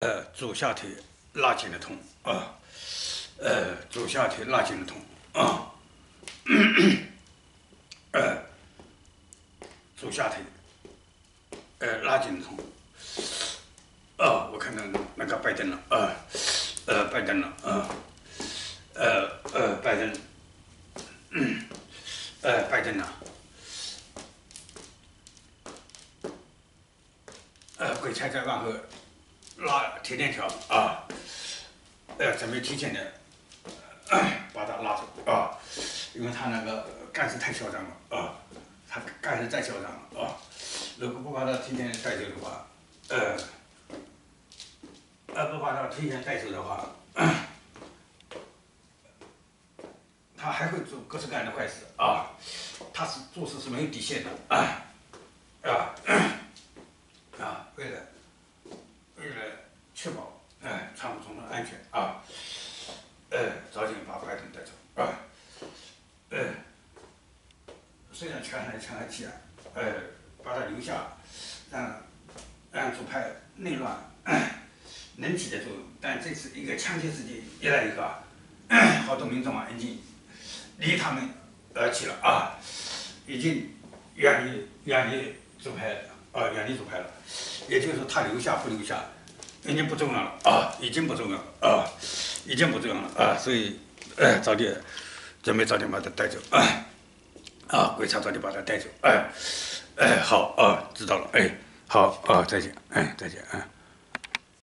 呃，左下腿拉筋的痛。啊，呃，左下腿拉筋的痛。啊，呃，左下腿，呃，拉筋的痛。啊，我看到那个拜登了。啊，呃，拜登了。啊，呃呃，拜登，呃，拜登了，呃，鬼差在往后铁链条啊，呃，准备提前的把他拉走啊，因为他那个干事太嚣张了啊，他干事太嚣张了啊，如果不把他提前带走的话，呃。呃，不把他提前带走的话，他还会做各式各样的坏事啊！他是做事是没有底线的啊！啊啊！为了为了确保哎川普总统安全啊，呃，早点把拜登带走啊！呃，虽然全来全来气啊，呃，把他留下，让让左派内乱。能起的作用，但这次一个枪击事件一来以后啊，好多民众啊已经离他们而去了啊，已经远离远离左派啊，远离左派了。也就是说，他留下不留下，已经不重要了啊，已经不重要了啊，已经不重要了啊。所以，哎，早点准备早点把他带走啊，啊，鬼差早点把他带走。哎，哎，好啊，知道了。哎，好啊，再见。哎，再见啊。